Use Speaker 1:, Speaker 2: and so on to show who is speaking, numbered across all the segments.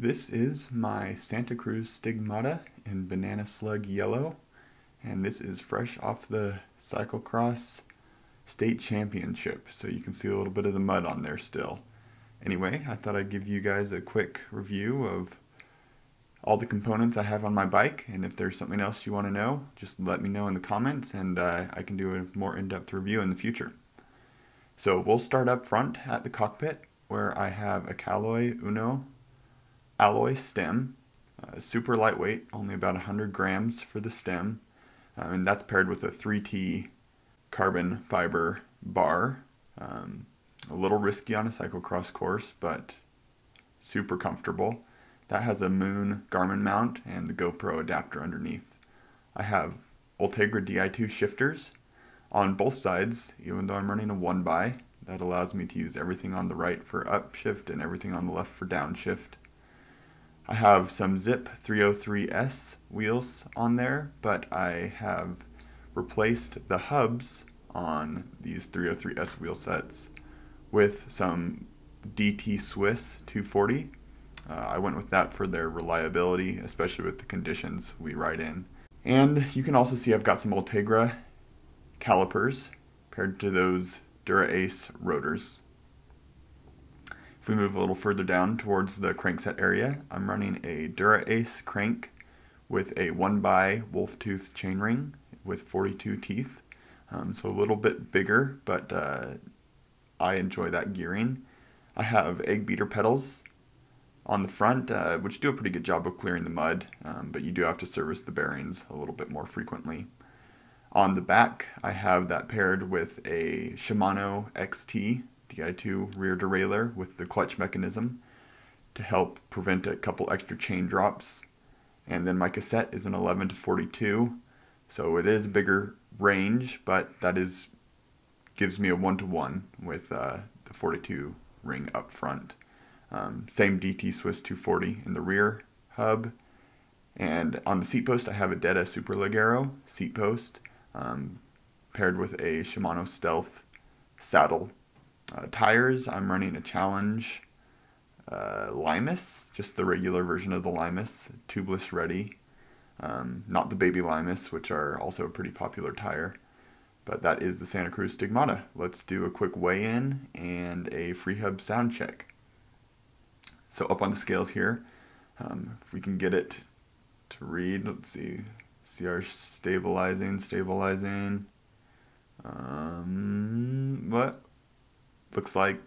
Speaker 1: This is my Santa Cruz Stigmata in Banana Slug Yellow, and this is fresh off the Cyclocross State Championship, so you can see a little bit of the mud on there still. Anyway, I thought I'd give you guys a quick review of all the components I have on my bike, and if there's something else you want to know, just let me know in the comments, and uh, I can do a more in-depth review in the future. So we'll start up front at the cockpit, where I have a Kalloy Uno alloy stem, uh, super lightweight, only about 100 grams for the stem, uh, and that's paired with a 3T carbon fiber bar. Um, a little risky on a cyclocross course, but super comfortable. That has a Moon Garmin mount and the GoPro adapter underneath. I have Ultegra Di2 shifters on both sides, even though I'm running a 1 by. That allows me to use everything on the right for upshift and everything on the left for downshift. I have some Zipp 303S wheels on there, but I have replaced the hubs on these 303S wheel sets with some DT Swiss 240. Uh, I went with that for their reliability, especially with the conditions we ride in. And you can also see I've got some Ultegra calipers paired to those Dura Ace rotors. If we move a little further down towards the crankset area, I'm running a Dura Ace crank with a 1x wolf tooth chainring with 42 teeth. Um, so a little bit bigger, but uh, I enjoy that gearing. I have egg beater pedals on the front, uh, which do a pretty good job of clearing the mud, um, but you do have to service the bearings a little bit more frequently. On the back, I have that paired with a Shimano XT Di2 rear derailleur with the clutch mechanism to help prevent a couple extra chain drops. And then my cassette is an 11 to 42, so it is a bigger range, but that is gives me a one-to-one with uh, the 42 ring up front. Um, same DT Swiss 240 in the rear hub. And on the seat post, I have a Deda Superleggero seat post um, paired with a Shimano Stealth saddle uh, tires, I'm running a Challenge uh, Limus, just the regular version of the Limus, tubeless ready. Um, not the baby Limus, which are also a pretty popular tire. But that is the Santa Cruz Stigmata. Let's do a quick weigh-in and a free hub sound check. So up on the scales here, um, if we can get it to read, let's see, CR stabilizing, stabilizing. Um, what? Looks like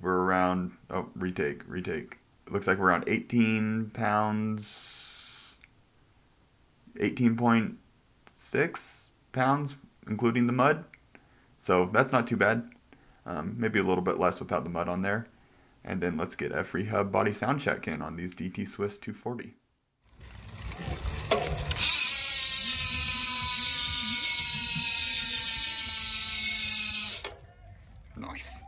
Speaker 1: we're around, oh, retake, retake. It looks like we're around 18 pounds, 18.6 pounds, including the mud. So that's not too bad. Um, maybe a little bit less without the mud on there. And then let's get a free hub body sound check in on these DT Swiss 240. Nice.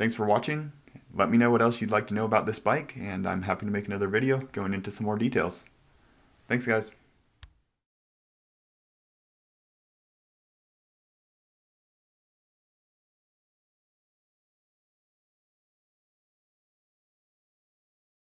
Speaker 1: Thanks for watching. Let me know what else you'd like to know about this bike, and I'm happy to make another video going into some more details. Thanks, guys.